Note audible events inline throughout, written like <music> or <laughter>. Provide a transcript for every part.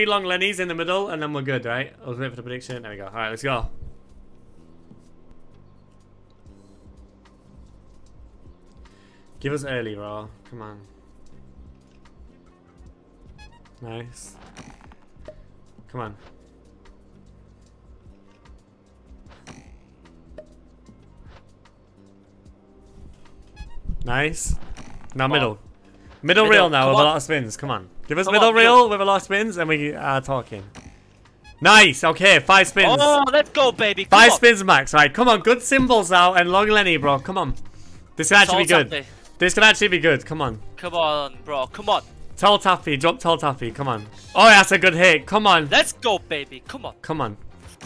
three long Lennies in the middle, and then we're good, right? I was waiting for the prediction. There we go. All right, let's go. Give us early, bro. Come on. Nice. Come on. Nice. Now middle. Middle, Middle, reel now with a lot of spins. Come on. Give us Come middle on, reel with a lot of spins and we are talking. Nice. Okay, five spins. Oh, let's go, baby. Come Five on. spins max. Right, come on. Good symbols now and long Lenny, bro. Come on. This can actually be good. taffy. This can actually be good. Come on. Come on, bro. Come on. Tall taffy. Drop tall taffy. Come on. Oh, that's a good hit. Come on. Let's go, baby. Come on. Come on.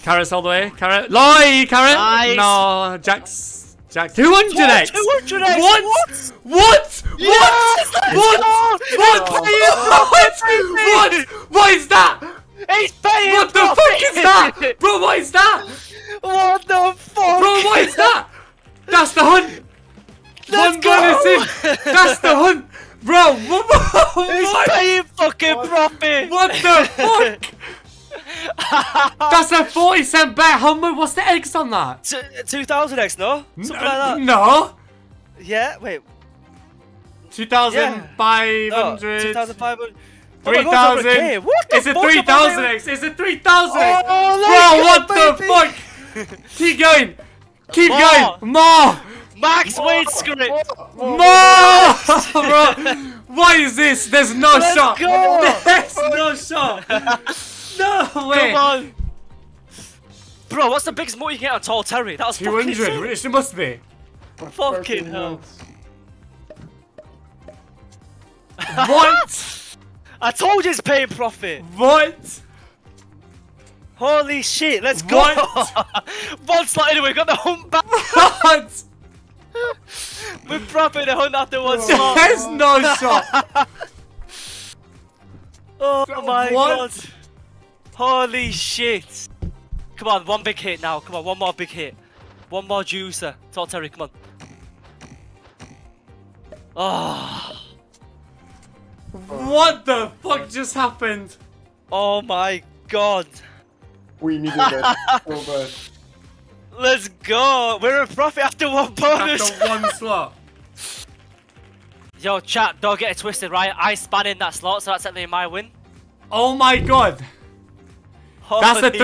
Carrots all the way. Carrot. Loy, carrot. Nice. No. Jack's. Jack. 200x. 200x. What? What? What? Yes, what? What? What? What? What? What is that? He's paying. What the fuck is that? Bro, what is that? What the fuck? Bro, what is that? That's the hunt. Let's One go. That's the hunt. Bro, <laughs> what, what, He's what, paying fucking profit. what the <laughs> fuck? That's a 40 cent bet. How much? What's the eggs on that? 2000x, no? Something like that. No. Yeah, wait. 2,500. Oh, 2500. 3,000. What the It's a fuck am I 3,000 doing? x. It's a 3,000 x. Oh, Bro, what the fuck? <laughs> Keep going. Keep More. going. More. Max win script. More. <laughs> Bro, <laughs> what is this? There's no Let's shot. go. There's no shot. <laughs> No way. Come on. Bro, what's the biggest moat you can get on Tall Terry? That was fucking 200. insane. It must be. Fucking hell. <laughs> What? <laughs> I told you it's paying profit. what? Holy shit, let's go. One slot anyway, got the hunt back. What? With profit, the hunt after one slot. There's no shot. Oh my What? god. Holy shit. Come on, one big hit now. Come on, one more big hit. One more juicer. Tall Terry, come on. Oh, What the fuck just happened? oh my god. We needed that so bad. Let's go. We're a profit after one bonus. After one slot. Yo, chat, don't get it twisted, right? I span in that slot, so that's technically my win. Oh my god. That's the Holy